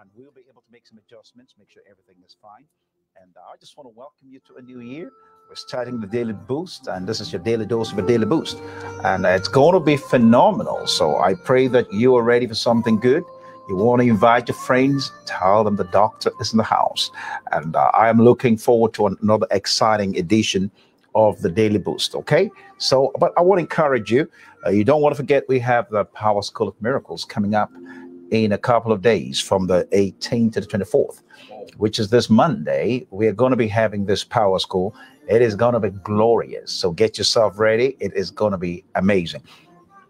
and we'll be able to make some adjustments, make sure everything is fine. And I just want to welcome you to a new year. We're starting the Daily Boost, and this is your daily dose of a daily boost. And it's going to be phenomenal. So I pray that you are ready for something good. You want to invite your friends, tell them the doctor is in the house. And uh, I am looking forward to another exciting edition of the Daily Boost. Okay. So, but I want to encourage you. Uh, you don't want to forget we have the Power School of Miracles coming up in a couple of days from the 18th to the 24th, which is this Monday. We are going to be having this Power School. It is going to be glorious. So get yourself ready. It is going to be amazing.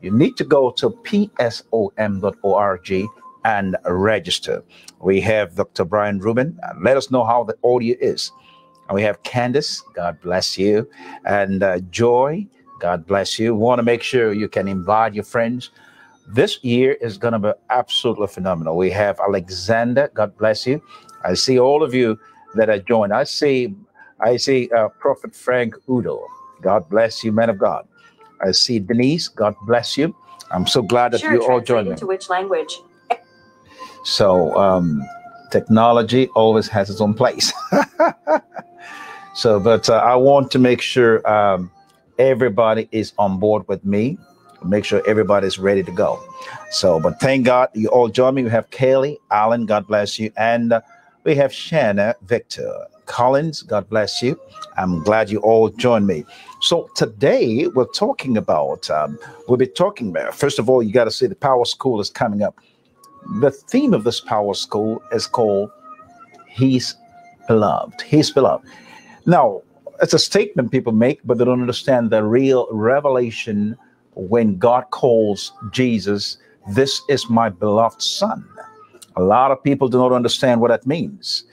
You need to go to psom.org and register. We have Dr. Brian Rubin. Let us know how the audio is. And we have Candace, God bless you, and uh, Joy, God bless you. Want to make sure you can invite your friends. This year is going to be absolutely phenomenal. We have Alexander, God bless you. I see all of you that are joined. I see, I see uh, Prophet Frank Udo. God bless you, man of God. I see Denise. God bless you. I'm so glad that Sure, you all joined me. into which language? So um, technology always has its own place. so, but uh, I want to make sure um, everybody is on board with me. Make sure everybody is ready to go. So, but thank God you all join me. We have Kaylee, Alan, God bless you, and uh, we have Shanna, Victor, Collins, God bless you. I'm glad you all joined me. So today we're talking about. Um, we'll be talking about. First of all, you got to see the Power School is coming up the theme of this power school is called He's Beloved. He's Beloved. Now, it's a statement people make, but they don't understand the real revelation when God calls Jesus, This is my beloved Son. A lot of people do not understand what that means.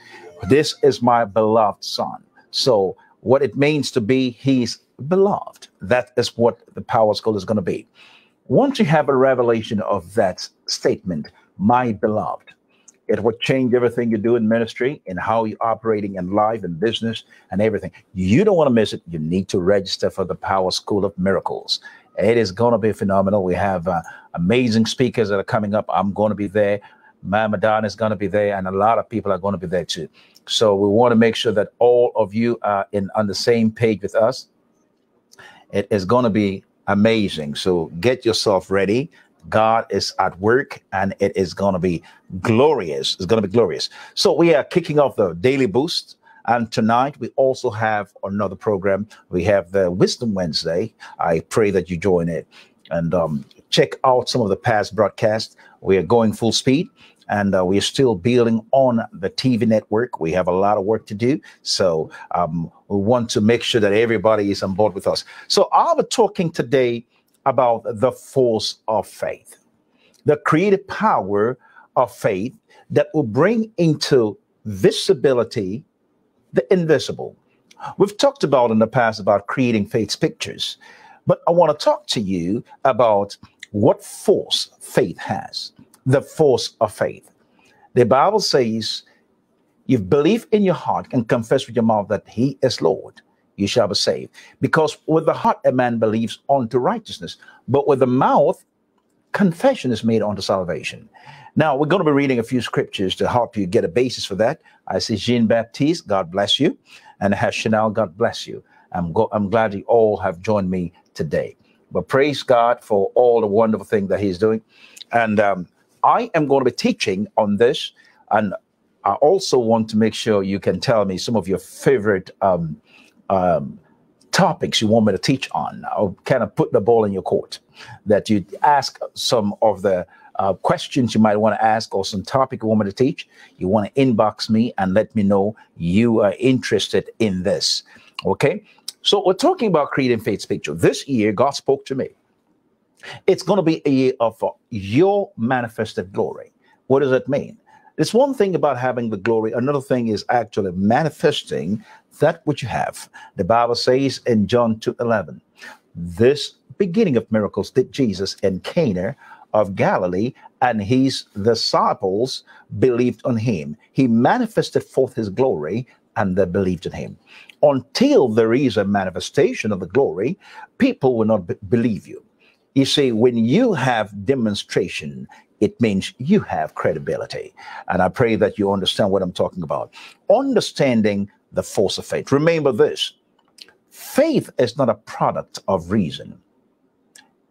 This is my beloved Son. So, what it means to be He's beloved, that is what the power school is going to be. Once you have a revelation of that statement, my beloved, it will change everything you do in ministry and how you're operating in life and business and everything. You don't want to miss it. You need to register for the Power School of Miracles. It is going to be phenomenal. We have uh, amazing speakers that are coming up. I'm going to be there. Mama Don is going to be there, and a lot of people are going to be there too. So we want to make sure that all of you are in on the same page with us. It is going to be amazing. So get yourself ready. God is at work and it is going to be glorious. It's going to be glorious. So we are kicking off the daily boost. And tonight we also have another program. We have the Wisdom Wednesday. I pray that you join it and um, check out some of the past broadcasts. We are going full speed and uh, we are still building on the TV network. We have a lot of work to do. So um, we want to make sure that everybody is on board with us. So I'll be talking today about the force of faith, the creative power of faith that will bring into visibility the invisible. We've talked about in the past about creating faith's pictures, but I want to talk to you about what force faith has, the force of faith. The Bible says, you believe in your heart and confess with your mouth that he is Lord you shall be saved. Because with the heart a man believes unto righteousness, but with the mouth confession is made unto salvation. Now we're going to be reading a few scriptures to help you get a basis for that. I see Jean Baptiste, God bless you, and has Chanel, God bless you. I'm go- I'm glad you all have joined me today. But praise God for all the wonderful things that He's doing, and um, I am going to be teaching on this, and I also want to make sure you can tell me some of your favorite um, um, topics you want me to teach on. I'll kind of put the ball in your court that you ask some of the uh, questions you might want to ask or some topic you want me to teach. You want to inbox me and let me know you are interested in this. Okay. So we're talking about creating faith's picture. This year, God spoke to me. It's going to be a year of uh, your manifested glory. What does that mean? It's one thing about having the glory. Another thing is actually manifesting that which you have. The Bible says in John 2 11, this beginning of miracles did Jesus in Cana of Galilee, and his disciples believed on him. He manifested forth his glory, and they believed in him. Until there is a manifestation of the glory, people will not be- believe you. You see, when you have demonstration, it means you have credibility. And I pray that you understand what I'm talking about. Understanding the force of faith. Remember this faith is not a product of reason,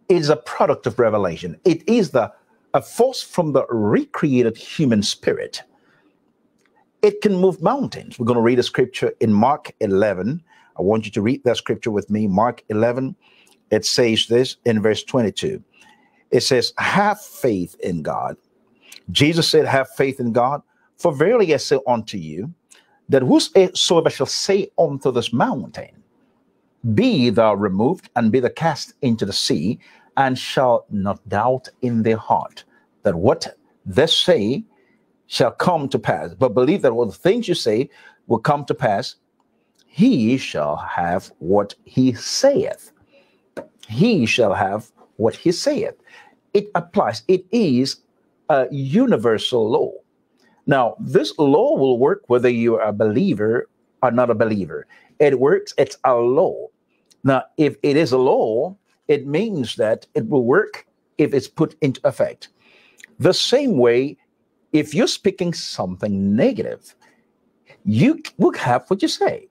it is a product of revelation. It is the a force from the recreated human spirit. It can move mountains. We're going to read a scripture in Mark 11. I want you to read that scripture with me. Mark 11. It says this in verse 22 it says, Have faith in God. Jesus said, Have faith in God. For verily I say unto you, that whosoever eh, shall say unto this mountain, Be thou removed and be thou cast into the sea, and shall not doubt in their heart that what they say shall come to pass, but believe that all the things you say will come to pass, he shall have what he saith. He shall have what he saith it applies. It is a universal law. Now, this law will work whether you're a believer or not a believer. It works, it's a law. Now, if it is a law, it means that it will work if it's put into effect. The same way, if you're speaking something negative, you will have what you say.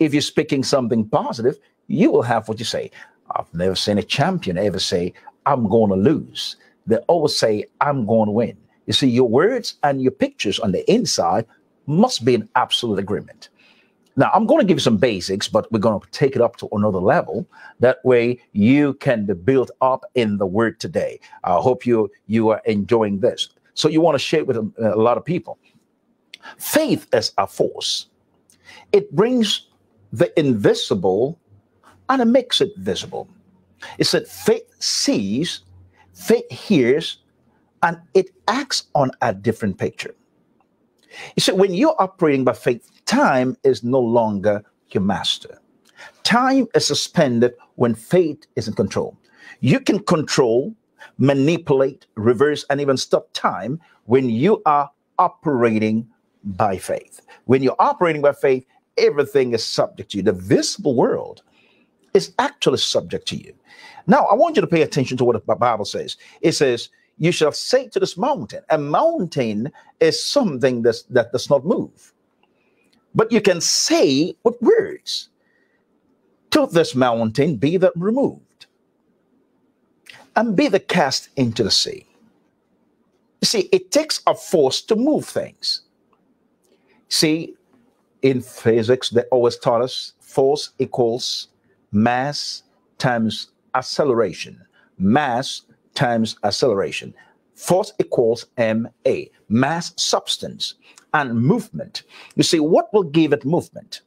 If you're speaking something positive, you will have what you say. I've never seen a champion ever say, I'm going to lose. They always say, I'm going to win. You see, your words and your pictures on the inside must be in absolute agreement. Now, I'm going to give you some basics, but we're going to take it up to another level. That way, you can be built up in the word today. I hope you you are enjoying this. So, you want to share it with a, a lot of people. Faith is a force. It brings the invisible and it makes it visible. It said faith sees, faith hears, and it acts on a different picture. You see, when you're operating by faith, time is no longer your master. Time is suspended when faith is in control. You can control, manipulate, reverse, and even stop time when you are operating by faith. When you're operating by faith, everything is subject to you. The visible world is actually subject to you. Now, I want you to pay attention to what the Bible says. It says, You shall say to this mountain, a mountain is something that's, that does not move. But you can say with words, To this mountain be that removed, and be the cast into the sea. You see, it takes a force to move things. See, in physics, they always taught us force equals mass times acceleration. Mass times acceleration. Force equals ma. Mass substance and movement. You see, what will give it movement?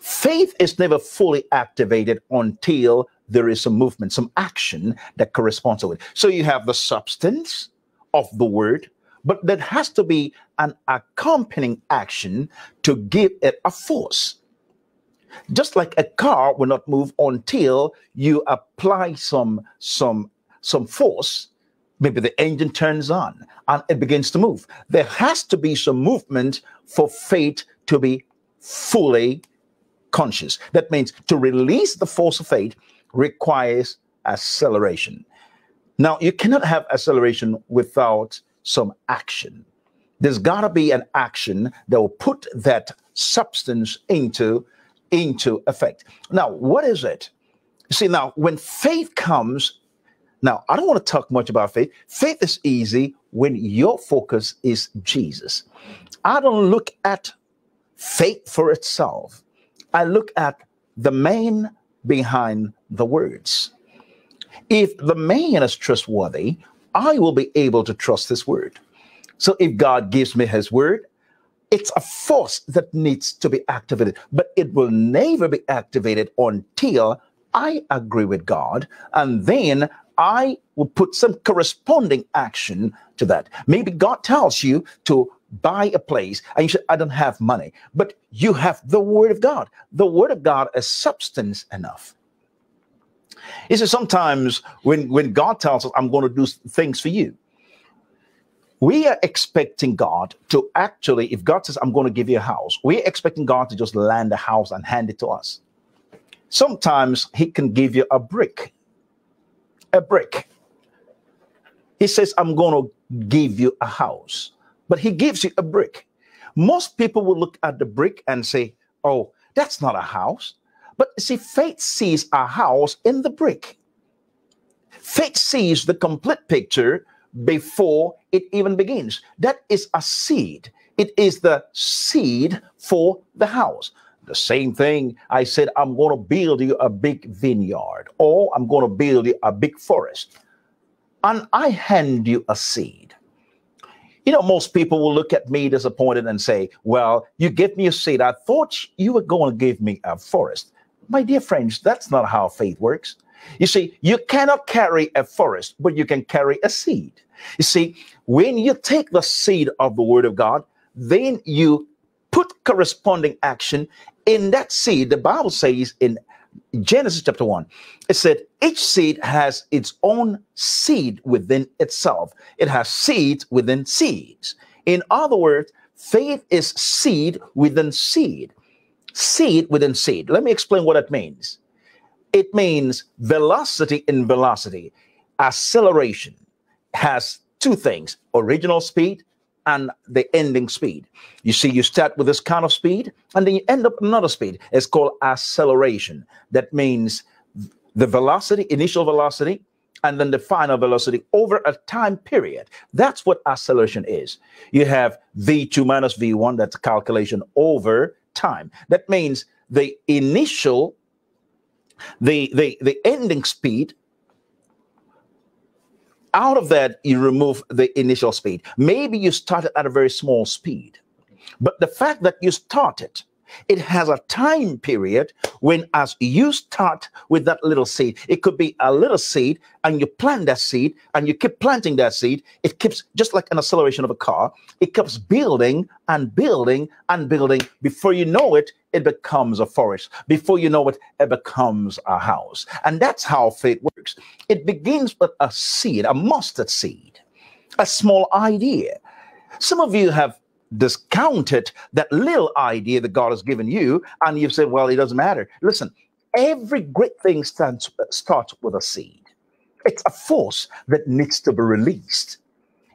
Faith is never fully activated until there is some movement, some action that corresponds to it. So you have the substance of the word, but there has to be an accompanying action to give it a force. Just like a car will not move until you apply some some some force, maybe the engine turns on and it begins to move. There has to be some movement for fate to be fully conscious. That means to release the force of fate requires acceleration. Now, you cannot have acceleration without some action. There's got to be an action that will put that substance into into effect. Now, what is it? See, now, when faith comes, now, I don't want to talk much about faith. Faith is easy when your focus is Jesus. I don't look at faith for itself, I look at the man behind the words. If the man is trustworthy, I will be able to trust his word. So if God gives me his word, it's a force that needs to be activated, but it will never be activated until I agree with God. And then I will put some corresponding action to that. Maybe God tells you to buy a place and you say, I don't have money, but you have the word of God. The word of God is substance enough. You see, sometimes when, when God tells us, I'm going to do things for you, we are expecting God to actually, if God says, I'm going to give you a house, we're expecting God to just land a house and hand it to us. Sometimes He can give you a brick, a brick. He says, I'm going to give you a house, but he gives you a brick. Most people will look at the brick and say, Oh, that's not a house. But see, faith sees a house in the brick. Faith sees the complete picture before it even begins. That is a seed. It is the seed for the house. The same thing I said, I'm going to build you a big vineyard or I'm going to build you a big forest. And I hand you a seed. You know, most people will look at me disappointed and say, Well, you give me a seed. I thought you were going to give me a forest. My dear friends, that's not how faith works. You see, you cannot carry a forest, but you can carry a seed. You see, when you take the seed of the word of God, then you put corresponding action in that seed. The Bible says in Genesis chapter 1, it said, each seed has its own seed within itself. It has seeds within seeds. In other words, faith is seed within seed. Seed within seed. Let me explain what it means. It means velocity in velocity. Acceleration has two things original speed and the ending speed. You see, you start with this kind of speed and then you end up another speed. It's called acceleration. That means the velocity, initial velocity, and then the final velocity over a time period. That's what acceleration is. You have v2 minus v1, that's a calculation over time. That means the initial, the the the ending speed out of that, you remove the initial speed. Maybe you started at a very small speed, but the fact that you started it has a time period when, as you start with that little seed, it could be a little seed, and you plant that seed, and you keep planting that seed. It keeps just like an acceleration of a car. It keeps building and building and building. Before you know it, it becomes a forest. Before you know it, it becomes a house. And that's how faith works. It begins with a seed, a mustard seed, a small idea. Some of you have discounted that little idea that God has given you, and you've said, well, it doesn't matter. Listen, every great thing stands, starts with a seed. It's a force that needs to be released.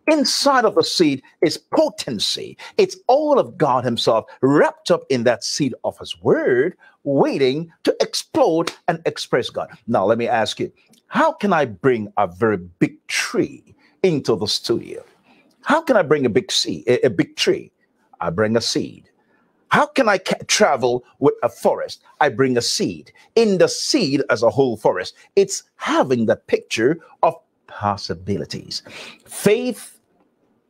Inside of the seed is potency. It's all of God Himself wrapped up in that seed of His Word, waiting to explode and express God. Now, let me ask you how can I bring a very big tree into the studio? How can I bring a big seed, a, a big tree? I bring a seed. How can I travel with a forest? I bring a seed. In the seed as a whole forest, it's having the picture of possibilities. Faith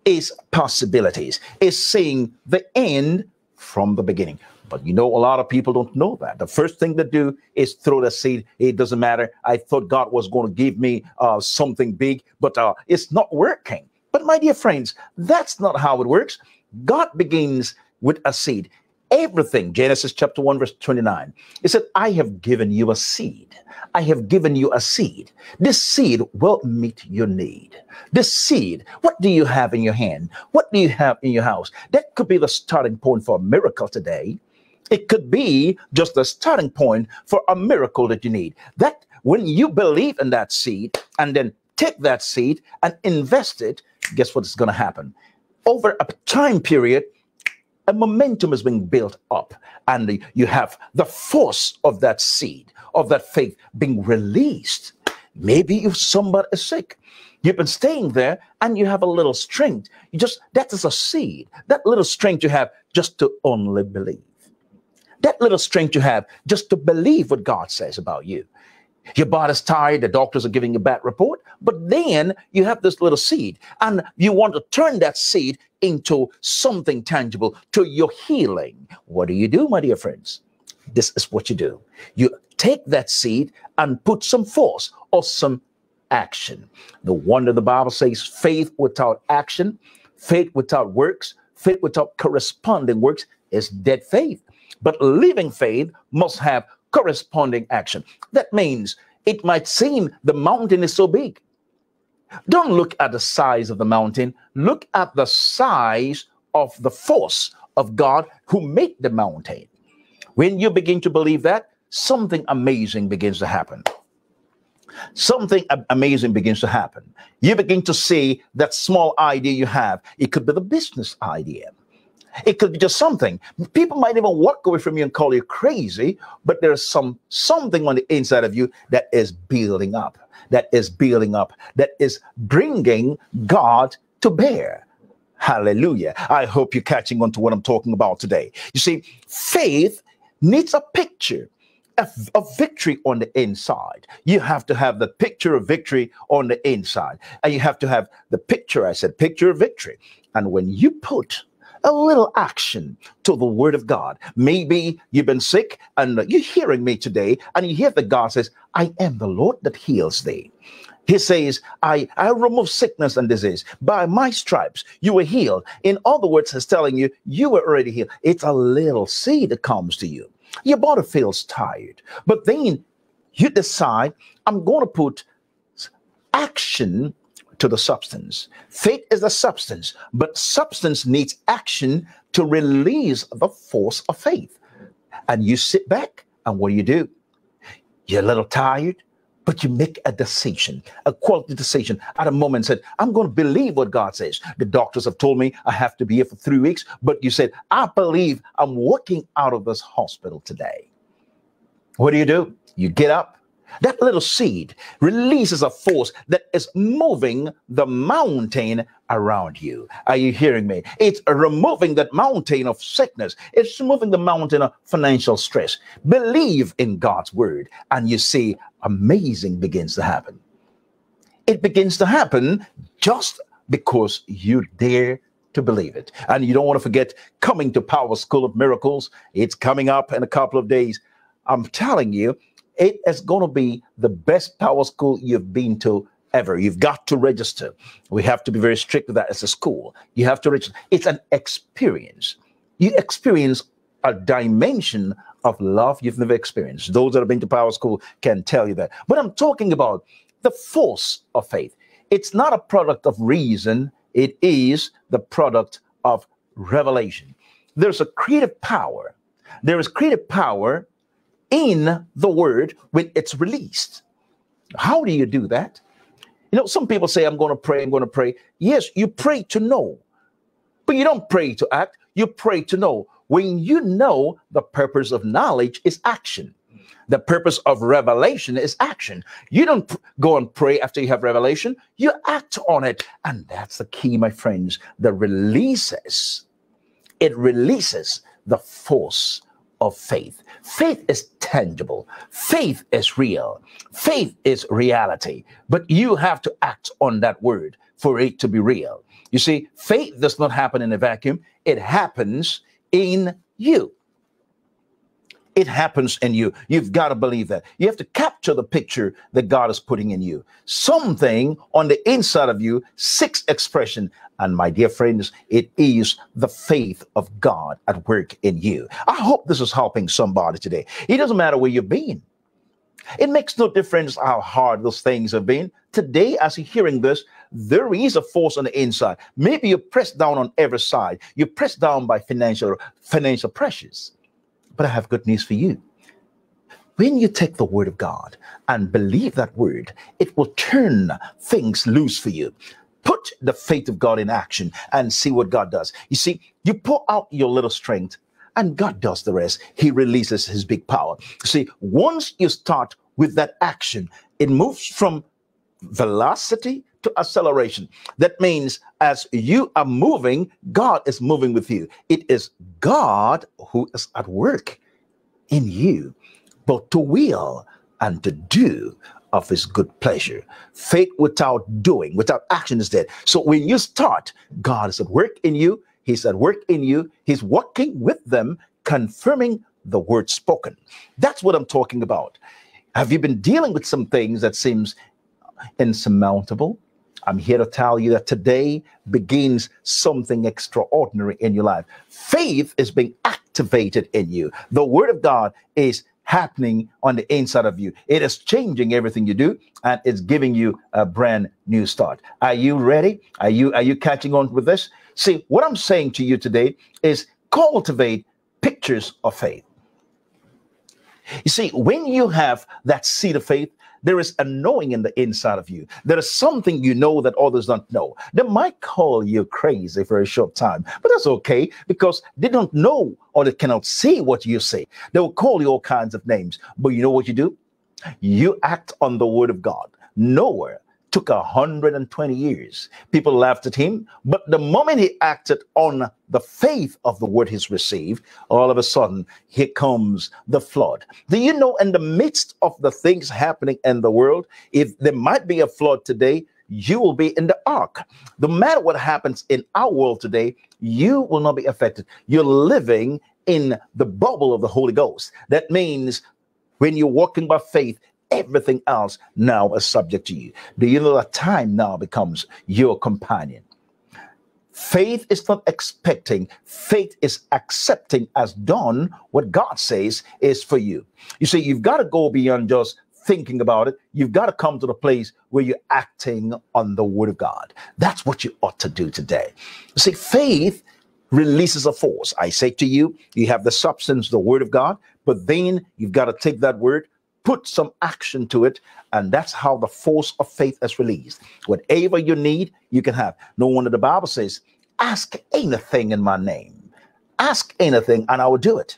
is possibilities, is seeing the end from the beginning. But you know, a lot of people don't know that. The first thing they do is throw the seed. It doesn't matter. I thought God was going to give me uh, something big, but uh, it's not working. But my dear friends, that's not how it works. God begins with a seed. Everything, Genesis chapter 1, verse 29, it said, I have given you a seed. I have given you a seed. This seed will meet your need. This seed, what do you have in your hand? What do you have in your house? That could be the starting point for a miracle today. It could be just the starting point for a miracle that you need. That when you believe in that seed and then take that seed and invest it, guess what is going to happen? Over a time period, a momentum is being built up, and you have the force of that seed, of that faith being released. Maybe if somebody is sick, you've been staying there and you have a little strength. You just, that is a seed. That little strength you have just to only believe. That little strength you have just to believe what God says about you. Your body's tired, the doctors are giving you a bad report, but then you have this little seed and you want to turn that seed into something tangible to your healing. What do you do, my dear friends? This is what you do. You take that seed and put some force or some action. The wonder the Bible says faith without action, faith without works, faith without corresponding works is dead faith. But living faith must have corresponding action. That means it might seem the mountain is so big. Don't look at the size of the mountain, look at the size of the force of God who made the mountain. When you begin to believe that, something amazing begins to happen. something amazing begins to happen. You begin to see that small idea you have. It could be the business idea. It could be just something. People might even walk away from you and call you crazy, but there's some something on the inside of you that is building up, that is building up, that is bringing God to bear. Hallelujah. I hope you're catching on to what I'm talking about today. You see, faith needs a picture of, victory on the inside. You have to have the picture of victory on the inside. And you have to have the picture, I said, picture of victory. And when you put a little action to the word of God. Maybe you've been sick and you're hearing me today, and you hear that God says, I am the Lord that heals thee. He says, I, I remove sickness and disease. By my stripes, you were healed. In other words, he's telling you, you were already healed. It's a little seed that comes to you. Your body feels tired. But then you decide, I'm going to put action to the substance. Faith is the substance, but substance needs action to release the force of faith. And you sit back, and what do you do? You're a little tired, but you make a decision, a quality decision at a moment said, I'm going to believe what God says. The doctors have told me I have to be here for three weeks, but you said, I believe I'm walking out of this hospital today. What do you do? You get up, that little seed releases a force that is moving the mountain around you. Are you hearing me? It's removing that mountain of sickness, it's removing the mountain of financial stress. Believe in God's word, and you see, amazing begins to happen. It begins to happen just because you dare to believe it. And you don't want to forget coming to Power School of Miracles. It's coming up in a couple of days. I'm telling you, it is going to be the best power school you've been to ever. You've got to register. We have to be very strict with that as a school. You have to register. It's an experience. You experience a dimension of love you've never experienced. Those that have been to power school can tell you that. But I'm talking about the force of faith. It's not a product of reason, it is the product of revelation. There's a creative power. There is creative power in the word when it's released. How do you do that? You know, some people say, I'm going to pray, I'm going to pray. Yes, you pray to know, but you don't pray to act, you pray to know. When you know, the purpose of knowledge is action. The purpose of revelation is action. You don't pr- go and pray after you have revelation, you act on it. And that's the key, my friends. The releases, it releases the force of faith. Faith is tangible. Faith is real. Faith is reality. But you have to act on that word for it to be real. You see, faith does not happen in a vacuum, it happens in you. It happens in you. You've got to believe that. You have to capture the picture that God is putting in you. Something on the inside of you seeks expression. And my dear friends, it is the faith of God at work in you. I hope this is helping somebody today. It doesn't matter where you've been. It makes no difference how hard those things have been. Today, as you're hearing this, there is a force on the inside. Maybe you're pressed down on every side. You're pressed down by financial financial pressures. But I have good news for you. When you take the word of God and believe that word, it will turn things loose for you. Put the faith of God in action and see what God does. You see, you pour out your little strength and God does the rest. He releases his big power. See, once you start with that action, it moves from velocity to acceleration. That means as you are moving, God is moving with you. It is God who is at work in you, both to will and to do of his good pleasure. Faith without doing, without action is dead. So when you start, God is at work in you. He's at work in you. He's working with them, confirming the word spoken. That's what I'm talking about. Have you been dealing with some things that seems insurmountable? I'm here to tell you that today begins something extraordinary in your life. Faith is being activated in you. The word of God is happening on the inside of you. It is changing everything you do and it's giving you a brand new start. Are you ready? Are you are you catching on with this? See, what I'm saying to you today is cultivate pictures of faith. You see, when you have that seed of faith, there is a knowing in the inside of you. There is something you know that others don't know. They might call you crazy for a short time, but that's okay because they don't know or they cannot see what you say. They will call you all kinds of names. But you know what you do? You act on the word of God. Noah took 120 years. People laughed at him, but the moment he acted on the faith of the word he's received, all of a sudden, here comes the flood. Do you know, in the midst of the things happening in the world, if there might be a flood today, you will be in the ark. No matter what happens in our world today, you will not be affected. You're living in the bubble of the Holy Ghost. That means when you're walking by faith, everything else now is subject to you. Do you know that time now becomes your companion? Faith is not expecting, faith is accepting as done what God says is for you. You see, you've got to go beyond just thinking about it. You've got to come to the place where you're acting on the word of God. That's what you ought to do today. You See, faith releases a force. I say to you, you have the substance, the word of God, but then you've got to take that word, put some action to it, and that's how the force of faith is released. Whatever you need, you can have. No wonder the Bible says, Ask anything in my name. Ask anything, and I will do it.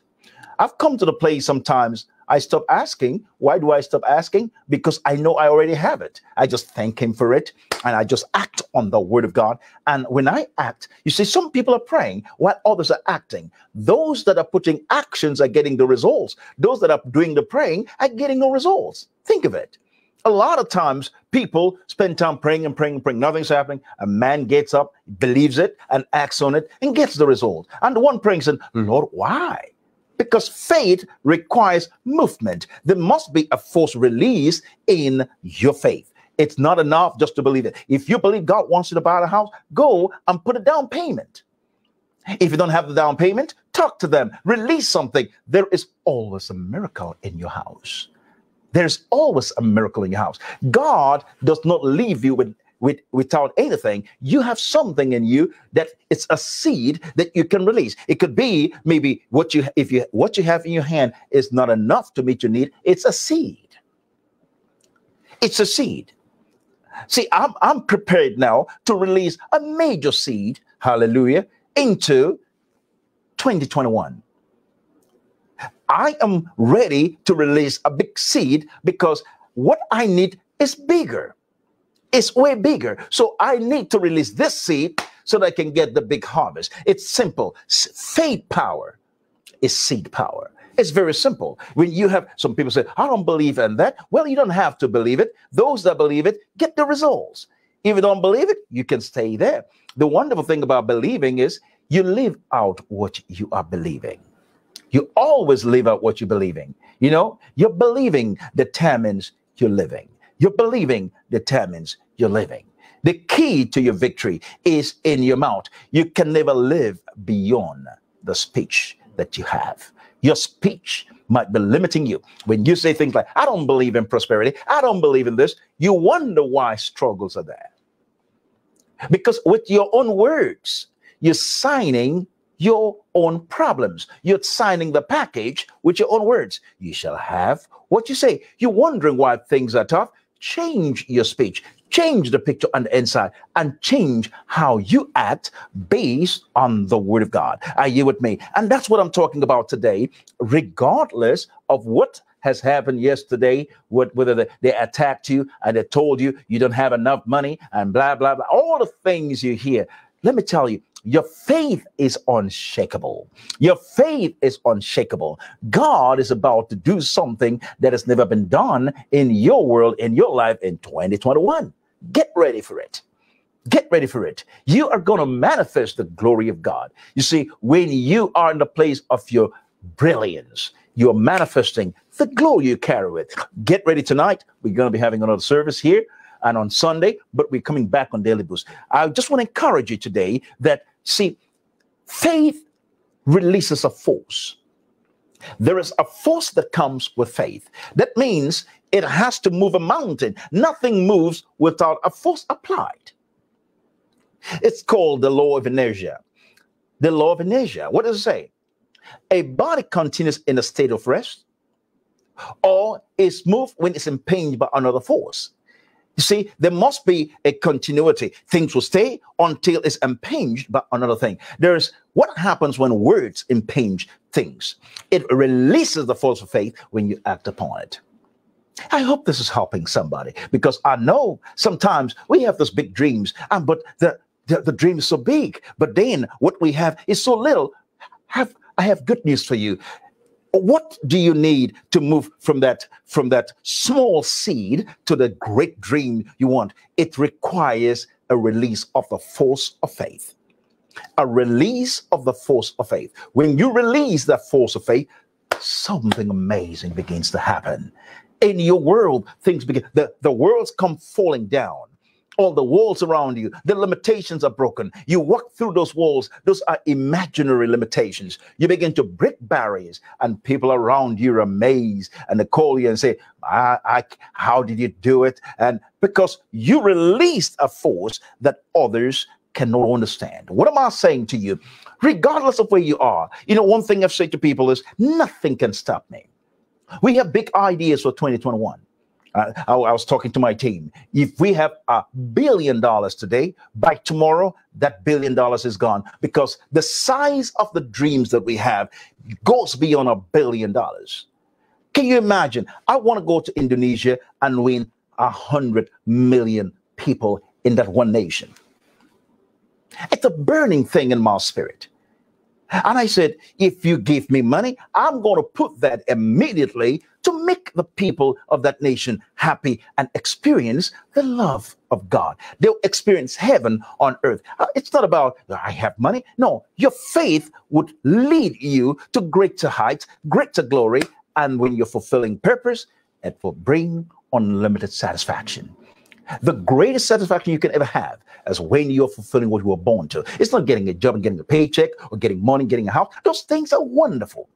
I've come to the place sometimes I stop asking. Why do I stop asking? Because I know I already have it. I just thank Him for it and I just act on the Word of God. And when I act, you see, some people are praying while others are acting. Those that are putting actions are getting the results. Those that are doing the praying are getting no results. Think of it. A lot of times people spend time praying and praying and praying. Nothing's happening. A man gets up, believes it, and acts on it and gets the result. And one praying said, Lord, why? Because faith requires movement. There must be a force release in your faith. It's not enough just to believe it. If you believe God wants you to buy a house, go and put a down payment. If you don't have the down payment, talk to them, release something. There is always a miracle in your house. There's always a miracle in your house. God does not leave you with with, without anything, you have something in you that it's a seed that you can release. It could be maybe what you if you what you have in your hand is not enough to meet your need. It's a seed. It's a seed. See, I'm I'm prepared now to release a major seed, hallelujah, into 2021. I am ready to release a big seed because what I need is bigger. It's way bigger. So I need to release this seed so that I can get the big harvest. It's simple. Faith power is seed power. It's very simple. When you have some people say, I don't believe in that. Well, you don't have to believe it. Those that believe it get the results. If you don't believe it, you can stay there. The wonderful thing about believing is you live out what you are believing. You always live out what you're believing. You know, your believing determines your living. Your believing determines your living. The key to your victory is in your mouth. You can never live beyond the speech that you have. Your speech might be limiting you. When you say things like, I don't believe in prosperity, I don't believe in this, you wonder why struggles are there. Because with your own words, you're signing your own problems. You're signing the package with your own words. You shall have what you say. You're wondering why things are tough change your speech, change the picture on the inside, and change how you act based on the word of God. Are you with me? And that's what I'm talking about today, regardless of what has happened yesterday, whether they, attacked you and they told you you don't have enough money and blah, blah, blah, all the things you hear. Let me tell you, your faith is unshakable. Your faith is unshakable. God is about to do something that has never been done in your world, in your life in 2021. Get ready for it. Get ready for it. You are going to manifest the glory of God. You see, when you are in the place of your brilliance, you're manifesting the glory you carry with. Get ready tonight. We're going to be having another service here and on Sunday, but we're coming back on Daily Boost. I just want to encourage you today that See, faith releases a force. There is a force that comes with faith. That means it has to move a mountain. Nothing moves without a force applied. It's called the law of inertia. The law of inertia. What does it say? A body continues in a state of rest or is moved when it's impinged by another force. You see, there must be a continuity. Things will stay until it's impinged by another thing. There's what happens when words impinge things. It releases the force of faith when you act upon it. I hope this is helping somebody because I know sometimes we have those big dreams, and but the, the, the dream is so big, but then what we have is so little. Have I have good news for you what do you need to move from that from that small seed to the great dream you want? It requires a release of the force of faith. A release of the force of faith. When you release that force of faith something amazing begins to happen. In your world things begin the, the worlds come falling down all the walls around you, the limitations are broken. You walk through those walls, those are imaginary limitations. You begin to break barriers, and people around you are amazed and they call you and say, I, I, How did you do it? And because you released a force that others cannot understand. What am I saying to you? Regardless of where you are, you know, one thing I've said to people is nothing can stop me. We have big ideas for 2021. Uh, I, I, was talking to my team. If we have a billion dollars today, by tomorrow, that billion dollars is gone because the size of the dreams that we have goes beyond a billion dollars. Can you imagine? I want to go to Indonesia and win a hundred million people in that one nation. It's a burning thing in my spirit. And I said, if you give me money, I'm going to put that immediately to make the people of that nation happy and experience the love of God. They'll experience heaven on earth. Uh, it's not about, I have money. No, your faith would lead you to greater heights, greater glory. And when you're fulfilling purpose, it will bring unlimited satisfaction. The greatest satisfaction you can ever have is when you're fulfilling what you were born to. It's not getting a job and getting a paycheck or getting money, getting a house. Those things are wonderful.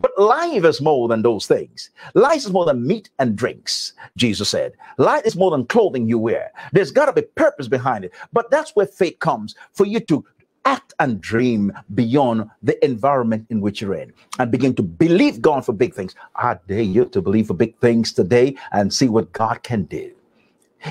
But life is more than those things. Life is more than meat and drinks, Jesus said. Life is more than clothing you wear. There's got to be purpose behind it. But that's where faith comes for you to act and dream beyond the environment in which you're in and begin to believe God for big things. I dare you to believe for big things today and see what God can do.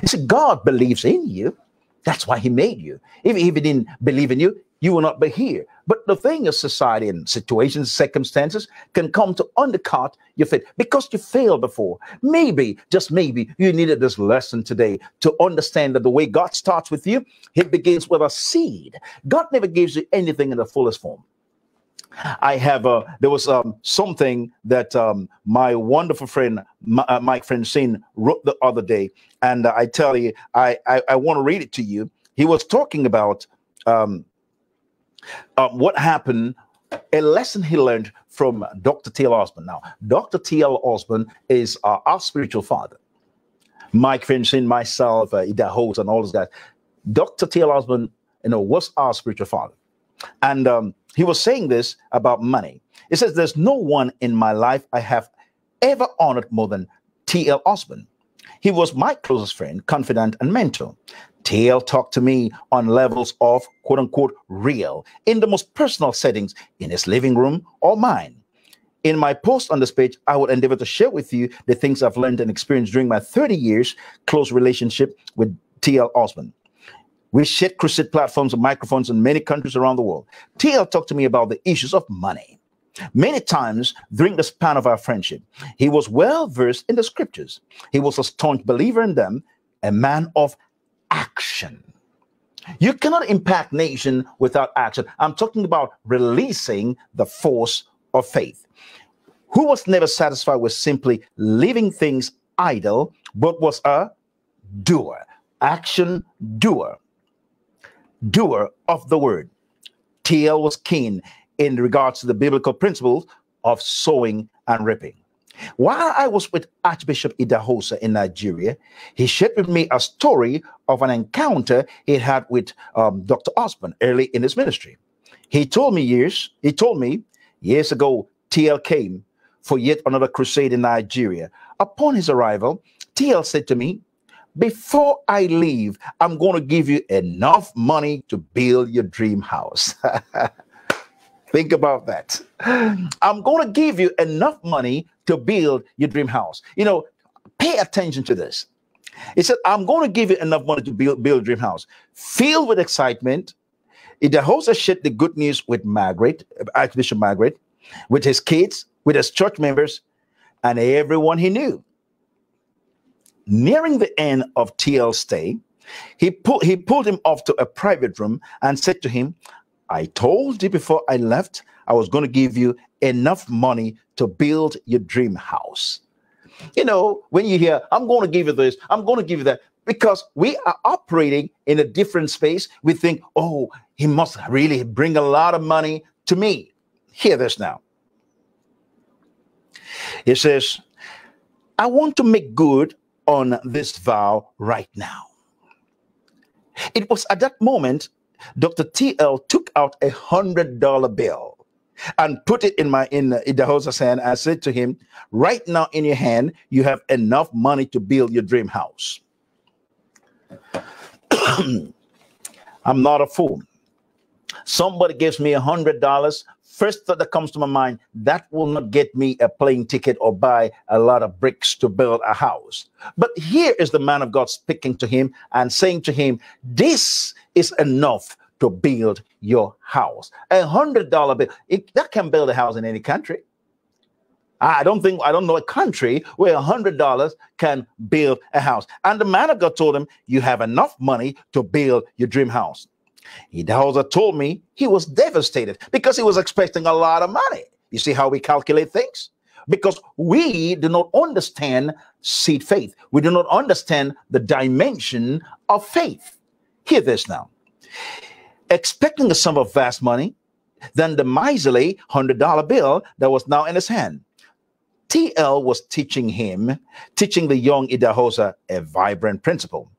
You see, God believes in you. That's why He made you. If, if He didn't believe in you, you will not be here. But the thing is, society and situations, circumstances can come to undercut your faith because you failed before. Maybe, just maybe, you needed this lesson today to understand that the way God starts with you, He begins with a seed. God never gives you anything in the fullest form. I have a, there was um, something that um, my wonderful friend uh, Mike Francen wrote the other day, and uh, I tell you, I I, I want to read it to you. He was talking about um, uh, what happened, a lesson he learned from Dr. T.L. Osborn. Now, Dr. T.L. Osborn is uh, our spiritual father. Mike Francen, myself, uh, Ida Holt, and all those guys. Dr. T.L. Osborn, you know, was our spiritual father. And um, he was saying this about money. He says, There's no one in my life I have ever honored more than T.L. Osborn. He was my closest friend, confidant, and mentor. TL talked to me on levels of quote unquote real in the most personal settings in his living room or mine. In my post on this page, I will endeavor to share with you the things I've learned and experienced during my 30 years close relationship with TL Osborn. We shared crusade platforms and microphones in many countries around the world. TL talked to me about the issues of money. Many times during the span of our friendship, he was well versed in the scriptures. He was a staunch believer in them, a man of action. You cannot impact nation without action. I'm talking about releasing the force of faith. Who was never satisfied with simply leaving things idle, but was a doer, action doer doer of the word. TL was keen in regards to the biblical principles of sowing and reaping. While I was with Archbishop Idahosa in Nigeria, he shared with me a story of an encounter he had with um, Dr. Osborn early in his ministry. He told me years, he told me years ago, TL came for yet another crusade in Nigeria. Upon his arrival, TL said to me, before I leave, I'm going to give you enough money to build your dream house. Think about that. I'm going to give you enough money to build your dream house. You know, pay attention to this. He said, I'm going to give you enough money to build, build dream house. Filled with excitement, Idahosa shared the good news with Margaret, Archbishop Margaret, with his kids, with his church members, and everyone he knew. Nearing the end of TL's stay, he, pull, he pulled him off to a private room and said to him, I told you before I left, I was going to give you enough money to build your dream house. You know, when you hear, I'm going to give you this, I'm going to give you that, because we are operating in a different space, we think, oh, he must really bring a lot of money to me. Hear this now. He says, I want to make good on this vow right now. It was at that moment Dr. TL took out a hundred dollar bill and put it in my in, host hand. I said to him, "Right now in your hand, you have enough money to build your dream house." I'm not a fool. Somebody gives me a hundred dollars first thought that comes to my mind that will not get me a plane ticket or buy a lot of bricks to build a house. But here is the man of God speaking to him and saying to him, This is enough to build your house. A hundred dollar bill, it, that can build a house in any country. I don't think I don't know a country where a hundred dollars can build a house. And the man of God told him, You have enough money to build your dream house. Idahosa told me he was devastated because he was expecting a lot of money. You see how we calculate things? Because we do not understand seed faith. We do not understand the dimension of faith. Hear this now. Expecting a sum of vast money, then the miserly $100 bill that was now in his hand. TL was teaching him, teaching the young Idahosa a vibrant principle.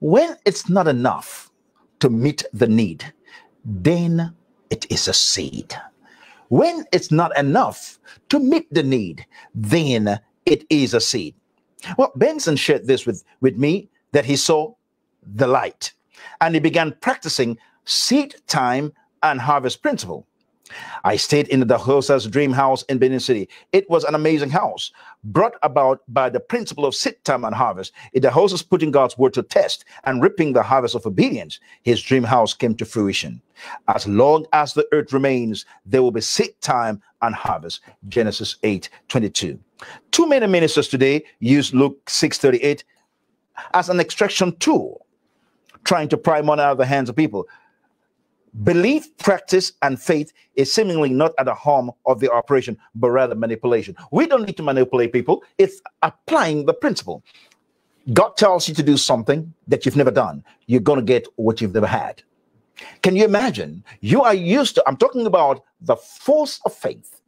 When it's not enough, to meet the need, then it is a seed. When it's not enough to meet the need, then it is a seed. Well, Benson shared this with, with me that he saw the light and he began practicing seed time and harvest principle. I stayed in Idahosa's dream house in Benin City. It was an amazing house, brought about by the principle of sit time and harvest. Idahosa's putting God's word to test and reaping the harvest of obedience. His dream house came to fruition. As long as the earth remains, there will be sit time and harvest. Genesis 8 22. Too many ministers today use Luke 6 38 as an extraction tool, trying to pry money out of the hands of people. Belief, practice, and faith is seemingly not at the harm of the operation, but rather manipulation. We don't need to manipulate people, it's applying the principle. God tells you to do something that you've never done, you're going to get what you've never had. Can you imagine? You are used to, I'm talking about the force of faith.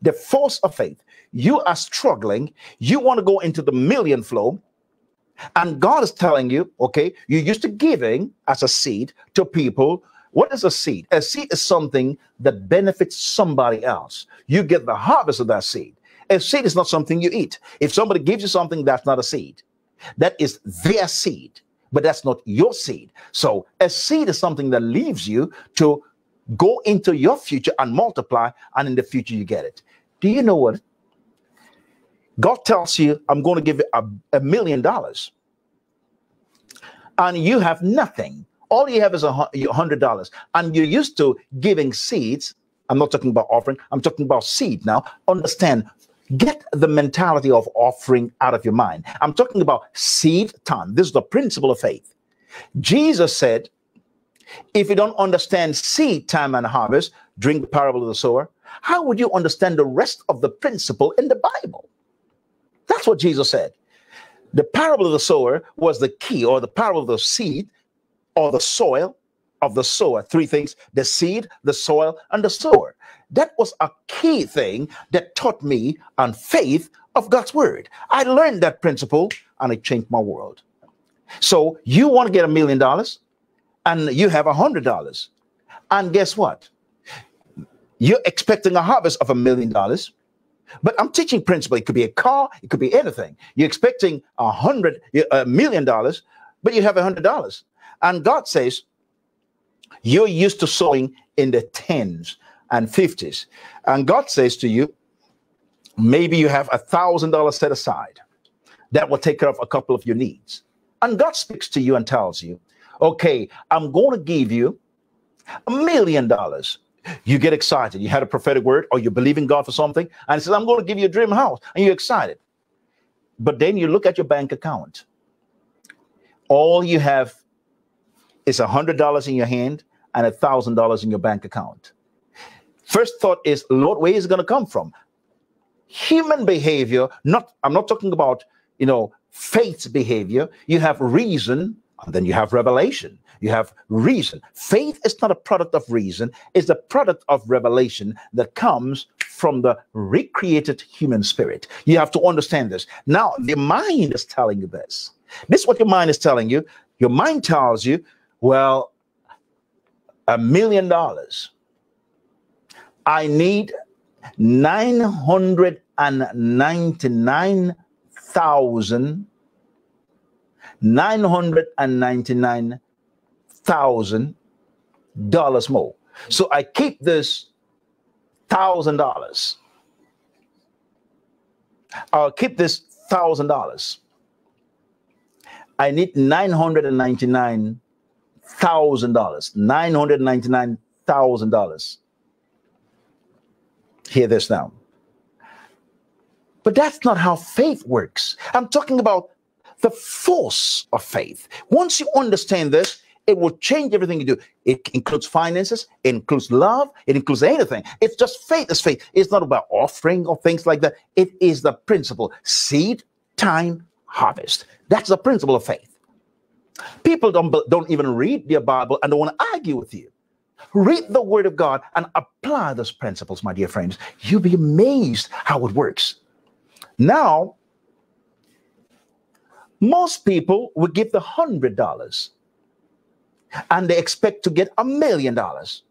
The force of faith. You are struggling, you want to go into the million flow, and God is telling you, okay, you're used to giving as a seed to people what is a seed? A seed is something that benefits somebody else. You get the harvest of that seed. A seed is not something you eat. If somebody gives you something, that's not a seed. That is their seed, but that's not your seed. So a seed is something that leaves you to go into your future and multiply, and in the future you get it. Do you know what? God tells you, I'm going to give you a, a million dollars, and you have nothing all you have is a hundred dollars, and you're used to giving seeds. I'm not talking about offering. I'm talking about seed. Now, understand. Get the mentality of offering out of your mind. I'm talking about seed time. This is the principle of faith. Jesus said, if you don't understand seed time and harvest, drink the parable of the sower, how would you understand the rest of the principle in the Bible? That's what Jesus said. The parable of the sower was the key, or the parable of the seed or the soil of the sower. Three things the seed, the soil, and the sower. That was a key thing that taught me on faith of God's word. I learned that principle and it changed my world. So you want to get a million dollars and you have a hundred dollars. And guess what? You're expecting a harvest of a million dollars. But I'm teaching principle. It could be a car, it could be anything. You're expecting a hundred, a million dollars, but you have a hundred dollars. And God says, You're used to sowing in the tens and fifties. And God says to you, maybe you have a thousand dollars set aside that will take care of a couple of your needs. And God speaks to you and tells you, okay, I'm going to give you a million dollars. You get excited. You had a prophetic word or you believe in God for something, and He says, I'm going to give you a dream house, and you're excited. But then you look at your bank account. All you have is a hundred dollars in your hand and a thousand dollars in your bank account. First thought is, Lord, where is it going to come from? Human behavior, not I'm not talking about you know faith's behavior. You have reason, and then you have revelation. You have reason. Faith is not a product of reason, it's a product of revelation that comes from the recreated human spirit. You have to understand this. Now, the mind is telling you this. This is what your mind is telling you. Your mind tells you, well, a million dollars. I need 999,000 999,000 dollars more. So I keep this thousand dollars. I'll keep this thousand dollars. I need nine hundred and ninety-nine thousand dollars. Nine hundred ninety-nine thousand dollars. Hear this now. But that's not how faith works. I'm talking about the force of faith. Once you understand this, it will change everything you do. It includes finances, it includes love, it includes anything. It's just faith is faith. It's not about offering or things like that. It is the principle seed, time, harvest. That's the principle of faith. People don't, don't even read their Bible and don't want to argue with you. Read the Word of God and apply those principles, my dear friends. You'll be amazed how it works. Now, most people would give the hundred dollars and they expect to get a million dollars.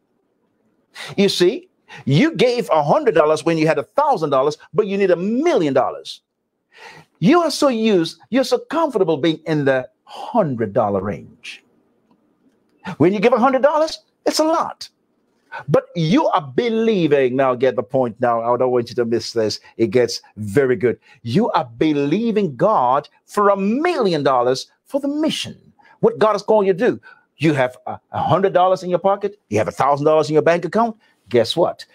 You see, you gave a hundred dollars when you had a thousand dollars, but you need a million dollars. You are so used, you're so comfortable being in the hundred dollar range. When you give a hundred dollars, it's a lot. But you are believing, now get the point now. I don't want you to miss this. It gets very good. You are believing God for a million dollars for the mission. What God is calling you to do. You have a hundred dollars in your pocket, you have a thousand dollars in your bank account. Guess what?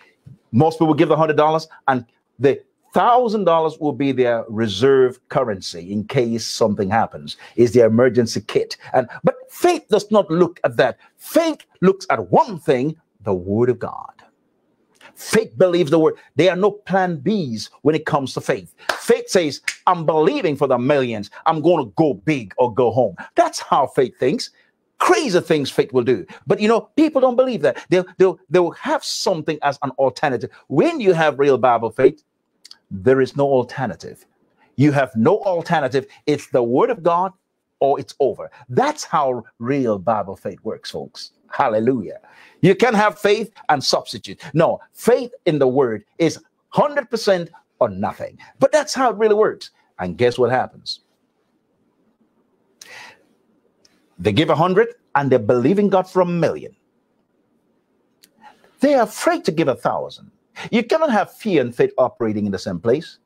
Most people give the hundred dollars, and the thousand dollars will be their reserve currency in case something happens is their emergency kit and but faith does not look at that faith looks at one thing the word of God. Faith believes the word. There are no plan B's when it comes to faith. Faith says, I'm believing for the millions. I'm going to go big or go home. That's how faith thinks. Crazy things faith will do. But you know, people don't believe that. They'll, they'll, they'll have something as an alternative. When you have real Bible faith, there is no alternative. You have no alternative. It's the word of God or it's over. That's how real Bible faith works, folks. Hallelujah. You can have faith and substitute. No, faith in the word is 100% or nothing. But that's how it really works. And guess what happens? They give a hundred and they believe in God for a million. They are afraid to give a thousand. You cannot have fear and faith operating in the same place.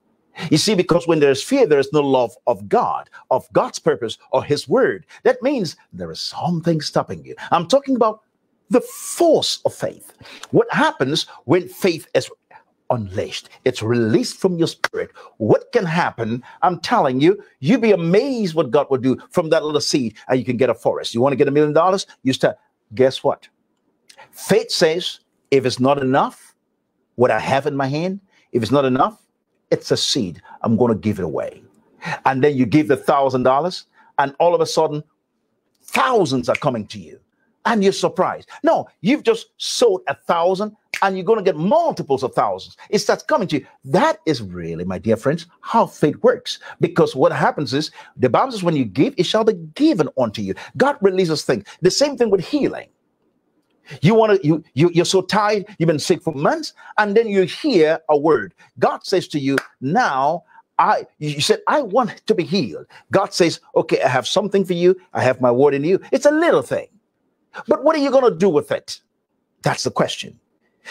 You see, because when there's fear, there is no love of God, of God's purpose, or His word. That means there is something stopping you. I'm talking about the force of faith. What happens when faith is unleashed? It's released from your spirit. What can happen? I'm telling you, you'd be amazed what God will do from that little seed, and you can get a forest. You want to get a million dollars? You start. Guess what? Faith says, if it's not enough, what I have in my hand, if it's not enough, it's a seed. I'm going to give it away. And then you give the thousand dollars, and all of a sudden, thousands are coming to you. And you're surprised. No, you've just sold a thousand and you're going to get multiples of thousands. It starts coming to you. That is really, my dear friends, how faith works. Because what happens is the Bible says, when you give, it shall be given unto you. God releases things. The same thing with healing. You want to, you, you, you're so tired, you've been sick for months, and then you hear a word. God says to you, now I you said I want to be healed. God says, okay, I have something for you. I have my word in you. It's a little thing. But what are you going to do with it? That's the question.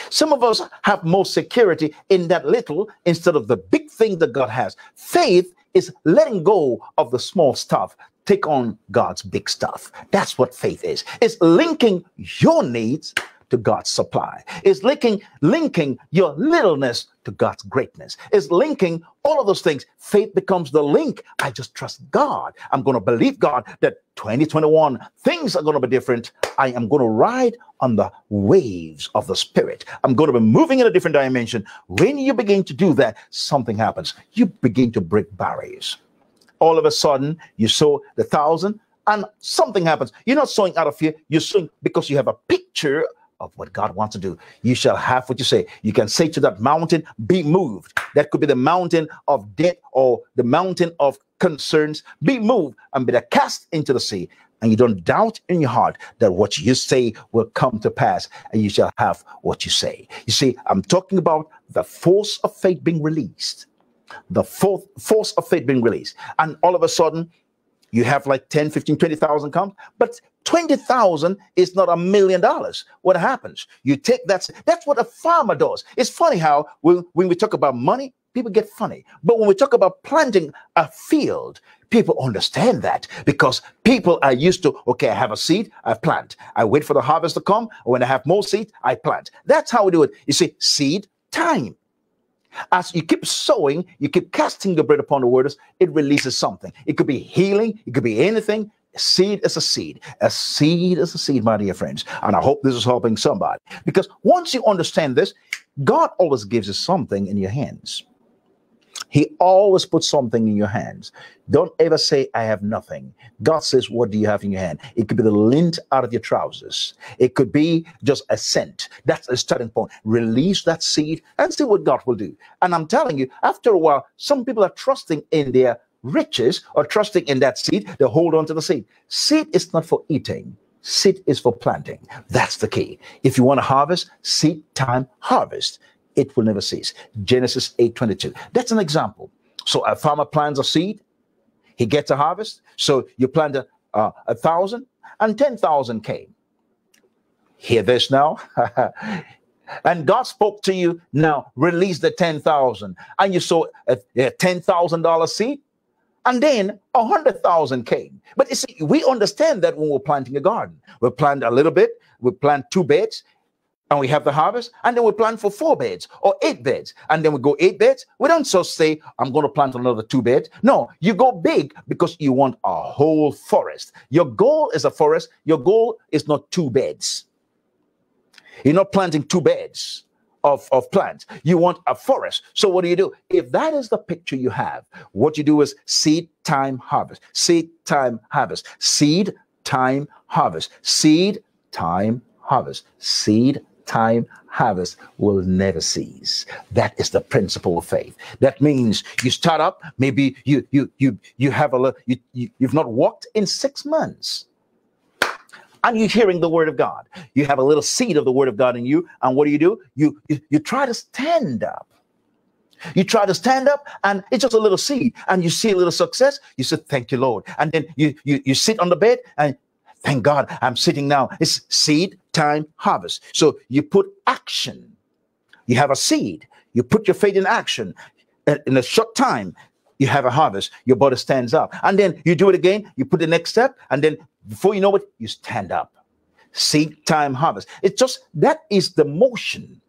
Some of us have more security in that little instead of the big thing that God has. Faith is letting go of the small stuff, take on God's big stuff. That's what faith is. It's linking your needs to God's supply. It's linking, linking your littleness to God's greatness. It's linking all of those things. Faith becomes the link. I just trust God. I'm going to believe God that 2021 things are going to be different. I am going to ride on the waves of the Spirit. I'm going to be moving in a different dimension. When you begin to do that, something happens. You begin to break barriers. All of a sudden, you sow the thousand, and something happens. You're not sowing out of fear, you're sowing because you have a picture of what God wants to do. You shall have what you say. You can say to that mountain, be moved. That could be the mountain of debt or the mountain of concerns. Be moved and be cast into the sea. And you don't doubt in your heart that what you say will come to pass and you shall have what you say. You see, I'm talking about the force of faith being released. The force of faith being released. And all of a sudden, you have like 10, 15, 20,000 come, but 20,000 is not a million dollars. What happens? You take that, that's what a farmer does. It's funny how when, when we talk about money, people get funny. But when we talk about planting a field, people understand that because people are used to, okay, I have a seed, I plant. I wait for the harvest to come. When I have more seed, I plant. That's how we do it. You see, seed time. As you keep sowing, you keep casting the bread upon the waters, it releases something. It could be healing, it could be anything. A seed is a seed. A seed is a seed, my dear friends. And I hope this is helping somebody. Because once you understand this, God always gives you something in your hands. He always puts something in your hands. Don't ever say, I have nothing. God says, What do you have in your hand? It could be the lint out of your trousers, it could be just a cent. That's a starting point. Release that seed and see what God will do. And I'm telling you, after a while, some people are trusting in their riches or trusting in that seed. They hold on to the seed. Seed is not for eating. Seed is for planting. That's the key. If you want to harvest, seed time harvest it will never cease. Genesis 8:22. That's an example. So a farmer plants a seed, he gets a harvest. So you plant a, a thousand, and ten thousand came. Hear this now. and God spoke to you. Now release the ten thousand, and you saw a, a ten thousand dollar seed, and then a hundred thousand came. But you see, we understand that when we're planting a garden, we plant a little bit, we plant two beds, and we have the harvest, and then we plant for four beds or eight beds, and then we go eight beds. We don't just say, I'm going to plant another two beds. No, you go big because you want a whole forest. Your goal is a forest, your goal is not two beds. You're not planting two beds of, of plants. You want a forest. So what do you do? If that is the picture you have, what you do is seed time harvest, seed time harvest, seed time harvest, seed time harvest, seed time harvest will never cease. That is the principle of faith. That means you start up, maybe you you you you have a you, you you've not walked in six months. And you're hearing the word of God. You have a little seed of the word of God in you. And what do you do? You you, you try to stand up. You try to stand up and it's just a little seed and you see a little success. You say, thank you, Lord. And then you, you, you sit on the bed and Thank God I'm sitting now. It's seed time harvest. So you put action. You have a seed. You put your faith in action. Uh, in a short time, you have a harvest. Your body stands up. And then you do it again. You put the next step. And then before you know it, you stand up. Seed time harvest. It's just that is the motion.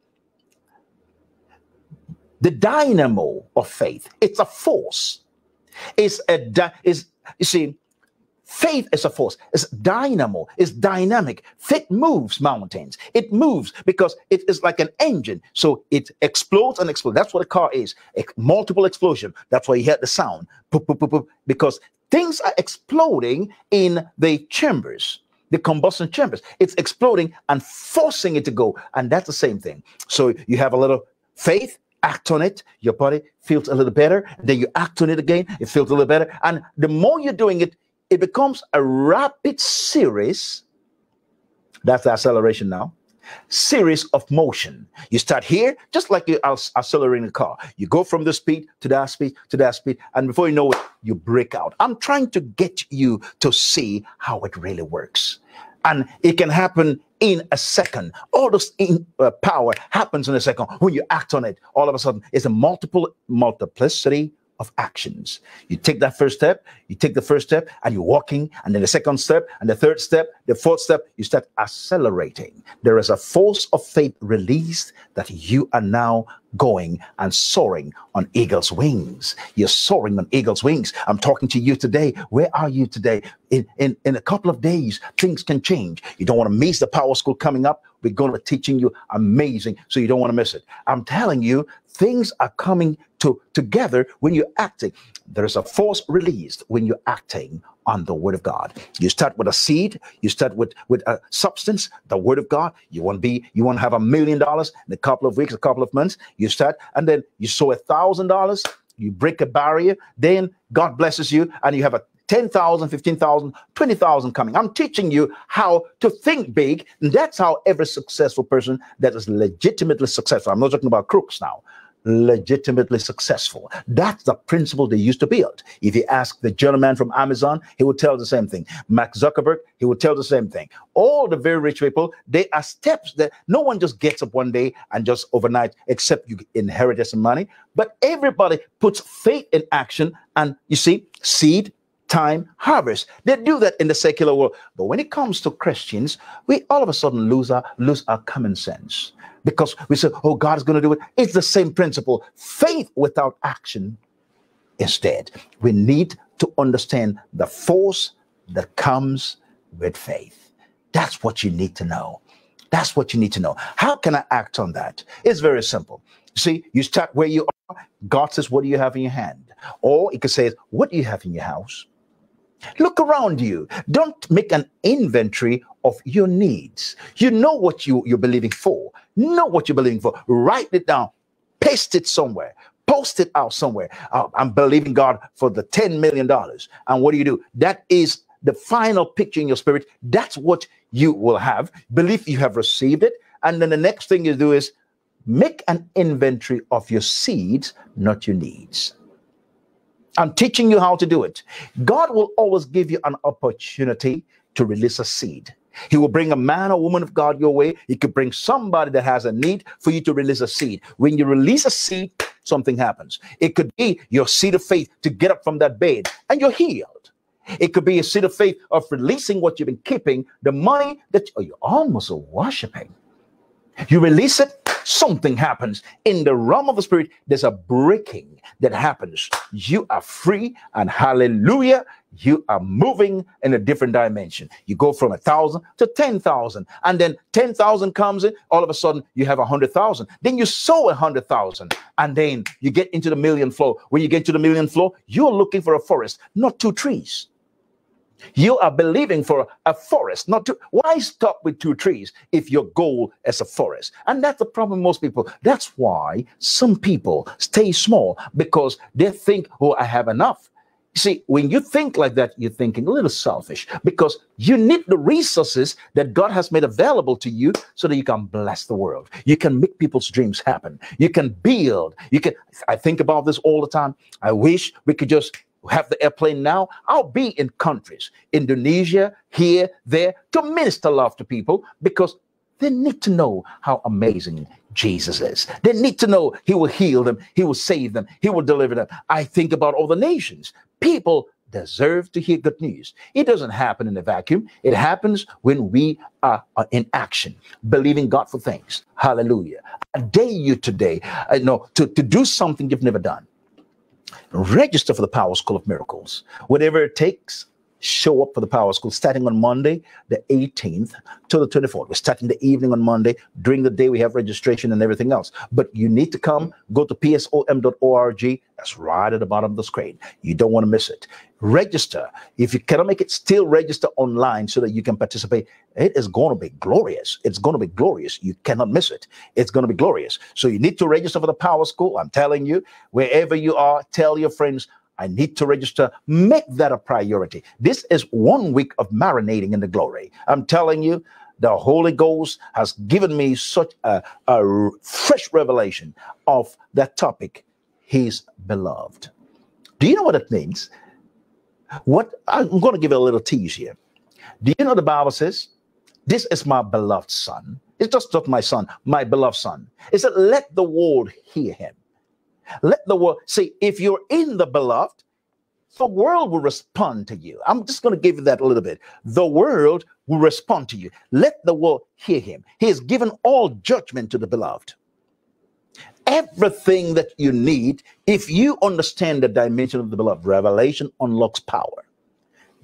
The dynamo of faith. It's a force. It's a is you see Faith is a force, it's dynamo, it's dynamic. Faith moves mountains. It moves because it is like an engine. So it explodes and explodes. That's what a car is. A multiple explosion. That's why you hear the sound. Boop, boop, boop, because things are exploding in the chambers the combustion chambers. It's exploding and forcing it to go. And that's the same thing. So you have a little faith, act on it, your body feels a little better. Then you act on it again, it feels a little better. And the more you're doing it, it becomes a rapid series. That's the acceleration now. Series of motion. You start here, just like you're accelerating a car. You go from the speed to that speed to that speed, and before you know it, you break out. I'm trying to get you to see how it really works. and it can happen in a second. All this in, uh, power happens in a second. When you act on it, all of a sudden, it's a multiple multiplicity of actions. You take that first step, you take the first step, and you're walking, and then the second step, and the third step, the fourth step, you start accelerating. There is a force of faith released that you are now going and soaring on eagle's wings. You're soaring on eagle's wings. I'm talking to you today. Where are you today? In, in, in a couple of days, things can change. You don't want to miss the power school coming up. We're going to be teaching you amazing, so you don't want to miss it. I'm telling you, things are coming to together when you're acting. There's a force released when you're acting on the word of God. You start with a seed, you start with with a substance, the word of God. You want to be, you want to have a million dollars in a couple of weeks, a couple of months. You start, and then you sow a thousand dollars, you break a barrier, then God blesses you, and you have a 10,000, 15,000, 20,000 coming. I'm teaching you how to think big. And that's how every successful person that is legitimately successful, I'm not talking about crooks now, legitimately successful. That's the principle they used to build. If you ask the gentleman from Amazon, he will tell the same thing. Mark Zuckerberg, he will tell the same thing. All the very rich people, they are steps that no one just gets up one day and just overnight, except you inherit some money. But everybody puts faith in action. And you see, seed, time harvest. They do that in the secular world. But when it comes to Christians, we all of a sudden lose our lose our common sense because we say, oh, God is going to do it. It's the same principle. Faith without action is dead. We need to understand the force that comes with faith. That's what you need to know. That's what you need to know. How can I act on that? It's very simple. See, you start where you are. God says, What do you have in your hand? Or it could say, What do you have in your house? Look around you. Don't make an inventory of your needs. You know what you, you're believing for. Know what you're believing for. Write it down. Paste it somewhere. Post it out somewhere. Uh, I'm believing God for the $10 million. And what do you do? That is the final picture in your spirit. That's what you will have. Believe you have received it. And then the next thing you do is make an inventory of your seeds, not your needs. I'm teaching you how to do it. God will always give you an opportunity to release a seed. He will bring a man or woman of God your way. He could bring somebody that has a need for you to release a seed. When you release a seed, something happens. It could be your seed of faith to get up from that bed and you're healed. It could be a seed of faith of releasing what you've been keeping, the money that you're almost worshiping. You release it, something happens. In the realm of the spirit, there's a breaking that happens. You are free, and hallelujah, you are moving in a different dimension. You go from a thousand to 10,000, and then 10,000 comes in, all of a sudden you have a hundred thousand. Then you sow a hundred thousand, and then you get into the million flow. When you get to the million flow, you're looking for a forest, not two trees. You are believing for a forest, not to. Why stop with two trees if your goal is a forest? And that's the problem most people. That's why some people stay small because they think, oh, I have enough. See, when you think like that, you're thinking a little selfish because you need the resources that God has made available to you so that you can bless the world. You can make people's dreams happen. You can build. You can. I think about this all the time. I wish we could just have the airplane now, I'll be in countries, Indonesia, here, there, to minister love to people because they need to know how amazing Jesus is. They need to know He will heal them, He will save them, He will deliver them. I think about all the nations. People deserve to hear good news. It doesn't happen in a vacuum. It happens when we are, in action, believing God for things. Hallelujah. I dare you today, I know, to, to do something you've never done register for the Power School of Miracles. Whatever it takes, show up for the Power School starting on Monday, the 18th to the 24th. We're starting the evening on Monday. During the day, we have registration and everything else. But you need to come. Go to psom.org. That's right at the bottom of the screen. You don't want to miss it. Register. If you cannot make it, still register online so that you can participate. It is going to be glorious. It's going to be glorious. You cannot miss it. It's going to be glorious. So you need to register for the Power School. I'm telling you, wherever you are, tell your friends, I need to register. Make that a priority. This is one week of marinating in the glory. I'm telling you, the Holy Ghost has given me such a, a fresh revelation of that topic, His beloved. Do you know what it means? What I'm going to give a little tease here. Do you know the Bible says This is my beloved son. It's just not my son, my beloved son. It said, Let the world hear him. Let the world see if you're in the beloved, the world will respond to you. I'm just going to give you that a little bit. The world will respond to you. Let the world hear him. He has given all judgment to the beloved. Everything that you need, if you understand the dimension of the beloved, revelation unlocks power.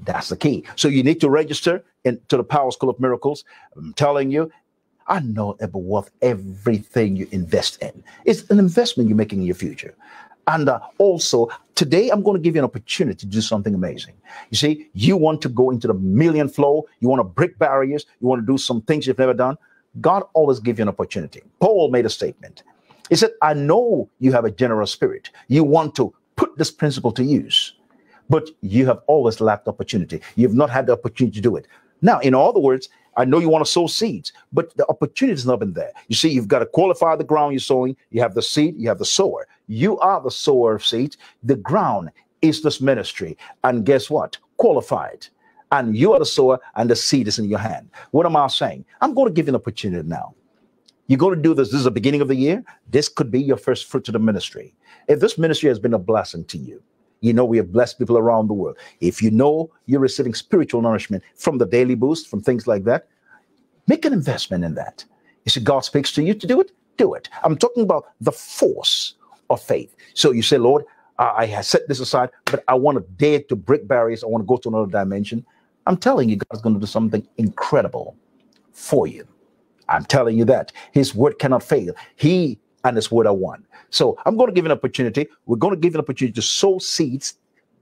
That's the key. So you need to register into the Power School of Miracles. I'm telling you, I know it will worth everything you invest in. It's an investment you're making in your future. And uh, also, today I'm going to give you an opportunity to do something amazing. You see, you want to go into the million flow, you want to break barriers, you want to do some things you've never done. God always gives you an opportunity. Paul made a statement. He said, I know you have a generous spirit. You want to put this principle to use, but you have always lacked opportunity. You've not had the opportunity to do it. Now, in other words, I know you want to sow seeds, but the opportunity has not been there. You see, you've got to qualify the ground you're sowing. You have the seed, you have the sower. You are the sower of seeds. The ground is this ministry. And guess what? Qualified. And you are the sower, and the seed is in your hand. What am I saying? I'm going to give you an opportunity now. You're going to do this. This is the beginning of the year. This could be your first fruit to the ministry. If this ministry has been a blessing to you, you know, we have blessed people around the world. If you know you're receiving spiritual nourishment from the daily boost, from things like that, make an investment in that. You see, God speaks to you to do it, do it. I'm talking about the force of faith. So you say, Lord, I have set this aside, but I want to dare to break barriers. I want to go to another dimension. I'm telling you, God's going to do something incredible for you. I'm telling you that. His word cannot fail. He and his word are one. So I'm going to give an opportunity. We're going to give an opportunity to sow seeds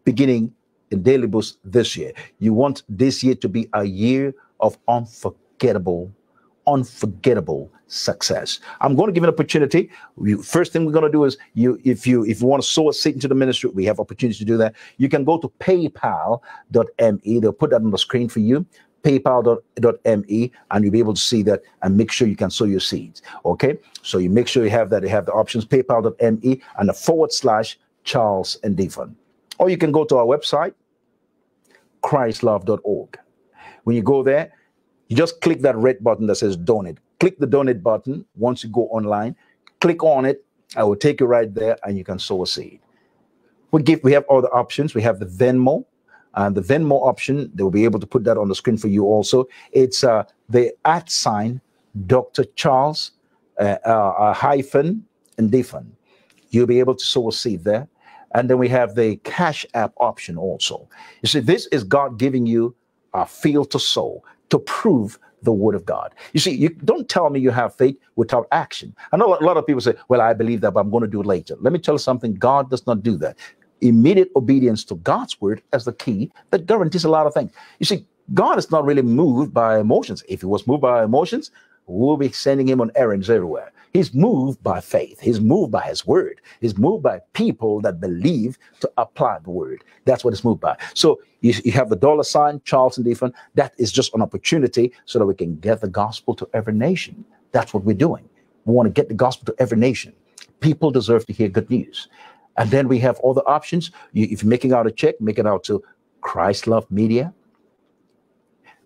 beginning in Daily Boost this year. You want this year to be a year of unforgettable, unforgettable success. I'm going to give an opportunity. First thing we're going to do is you, if you if you want to sow a seed into the ministry, we have opportunities to do that. You can go to paypal.me. They'll put that on the screen for you paypal.me and you'll be able to see that and make sure you can sow your seeds. Okay. So you make sure you have that. You have the options paypal.me and the forward slash Charles and Ndifon. Or you can go to our website, christlove.org. When you go there, you just click that red button that says donate. Click the donate button once you go online. Click on it. I will take you right there and you can sow a seed. We give we have other options. We have the Venmo, and the Venmo option, they will be able to put that on the screen for you also. It's uh, the at sign Dr. Charles uh, uh, hyphen Ndifon. You'll be able to sow a seed there. And then we have the Cash App option also. You see, this is God giving you a field to sow to prove the word of God. You see, you don't tell me you have faith without action. I know a lot of people say, well, I believe that, but I'm going to do it later. Let me tell you something. God does not do that immediate obedience to God's word as the key that guarantees a lot of things. You see, God is not really moved by emotions. If he was moved by emotions, we'll be sending him on errands everywhere. He's moved by faith. He's moved by his word. He's moved by people that believe to apply the word. That's what it's moved by. So you, you have the dollar sign, Charles and Ndifon. That is just an opportunity so that we can get the gospel to every nation. That's what we're doing. We want to get the gospel to every nation. People deserve to hear good news. And then we have all the options. You, if you're making out a check, make it out to Christ Love Media,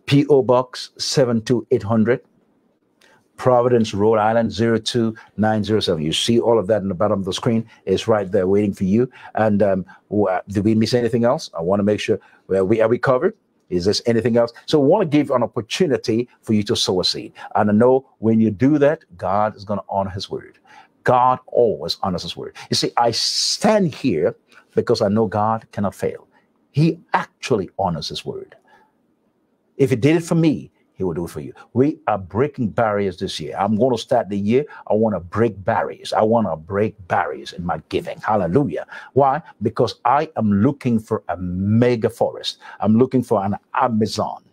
P.O. Box 72800, Providence, Rhode Island 02907. You see all of that in the bottom of the screen. It's right there waiting for you. And um, did we miss anything else? I want to make sure well, we are we covered. Is there anything else? So we want to give an opportunity for you to sow a seed. And I know when you do that, God is going to honor his word. God always honors his word. You see, I stand here because I know God cannot fail. He actually honors his word. If he did it for me, he will do it for you. We are breaking barriers this year. I'm going to start the year. I want to break barriers. I want to break barriers in my giving. Hallelujah. Why? Because I am looking for a mega forest. I'm looking for an Amazon.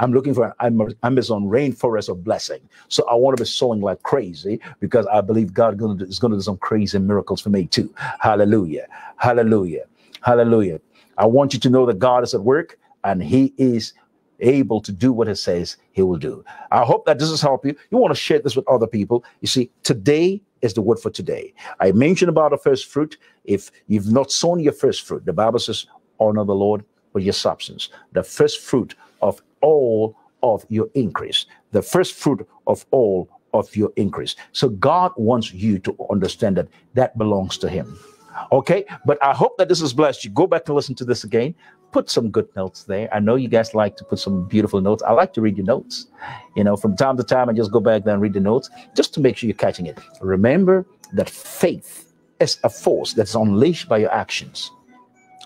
I'm looking for an Amazon rainforest of blessing. So I want to be sowing like crazy because I believe God is going to do some crazy miracles for me too. Hallelujah. Hallelujah. Hallelujah. I want you to know that God is at work and He is able to do what He says He will do. I hope that this has helped you. You want to share this with other people. You see, today is the word for today. I mentioned about the first fruit. If you've not sown your first fruit, the Bible says, honor the Lord with your substance. The first fruit of all of your increase, the first fruit of all of your increase. So God wants you to understand that that belongs to Him. Okay, but I hope that this has blessed you. Go back and listen to this again. Put some good notes there. I know you guys like to put some beautiful notes. I like to read your notes. You know, from time to time, I just go back there and read the notes just to make sure you're catching it. Remember that faith is a force that's unleashed by your actions.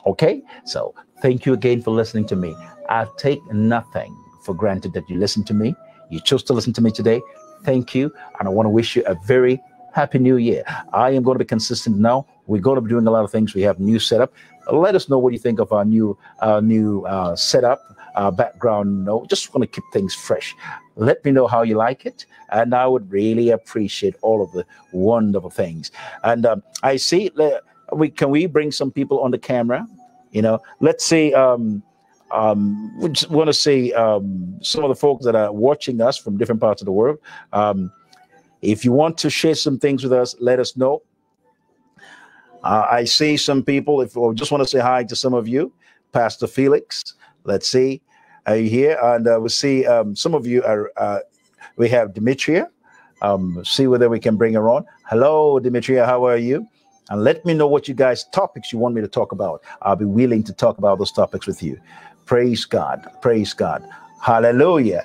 Okay, so thank you again for listening to me. I take nothing for granted that you listen to me. You chose to listen to me today. Thank you. And I want to wish you a very happy new year. I am going to be consistent now. We're going to be doing a lot of things. We have new setup. Let us know what you think of our new uh, new uh, setup, uh, background. No, just want to keep things fresh. Let me know how you like it, and I would really appreciate all of the wonderful things. And um, I see. We can we bring some people on the camera? You know, let's see. Um, um, we just want to see um, some of the folks that are watching us from different parts of the world. Um, if you want to share some things with us, let us know. Uh, I see some people. If I just want to say hi to some of you, Pastor Felix. Let's see, are you here? And uh, we'll see um, some of you are. Uh, we have Demetria. Um, see whether we can bring her on. Hello, Demetria. How are you? And let me know what you guys topics you want me to talk about. I'll be willing to talk about those topics with you. Praise God. Praise God. Hallelujah.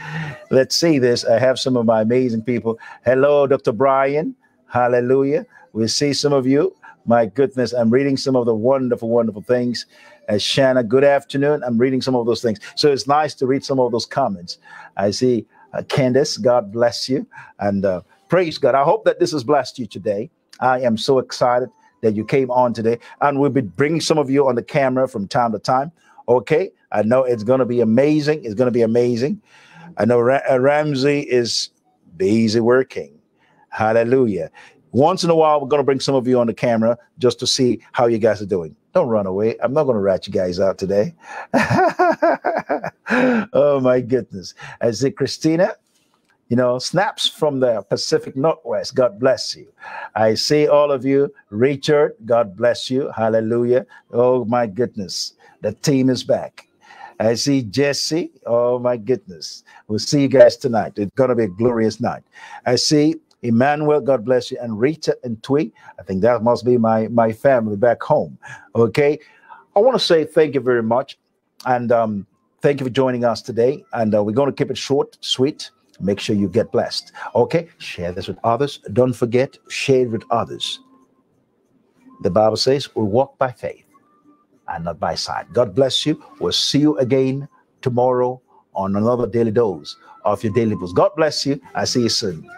Let's see this. I have some of my amazing people. Hello, Dr. Brian. Hallelujah. We see some of you. My goodness, I'm reading some of the wonderful, wonderful things. As Shanna, good afternoon. I'm reading some of those things. So it's nice to read some of those comments. I see uh, Candace, God bless you. And uh, praise God. I hope that this has blessed you today. I am so excited that you came on today. And we'll be bringing some of you on the camera from time to time. Okay. I know it's going to be amazing. It's going to be amazing. I know Ra- uh, Ramsey is busy working. Hallelujah. Once in a while, we're going to bring some of you on the camera just to see how you guys are doing. Don't run away. I'm not going to rat you guys out today. oh, my goodness. I see Christina, you know, snaps from the Pacific Northwest. God bless you. I see all of you. Richard, God bless you. Hallelujah. Oh, my goodness. The team is back. I see Jesse. Oh my goodness. We'll see you guys tonight. It's going to be a glorious night. I see Emmanuel, God bless you, and Rita and Twee. I think that must be my my family back home. Okay. I want to say thank you very much. And um, thank you for joining us today. And uh, we're going to keep it short, sweet. Make sure you get blessed. Okay. Share this with others. Don't forget, share it with others. The Bible says we walk by faith and not by sight. God bless you. We'll see you again tomorrow on another daily dose of your daily boost. God bless you. I see you soon.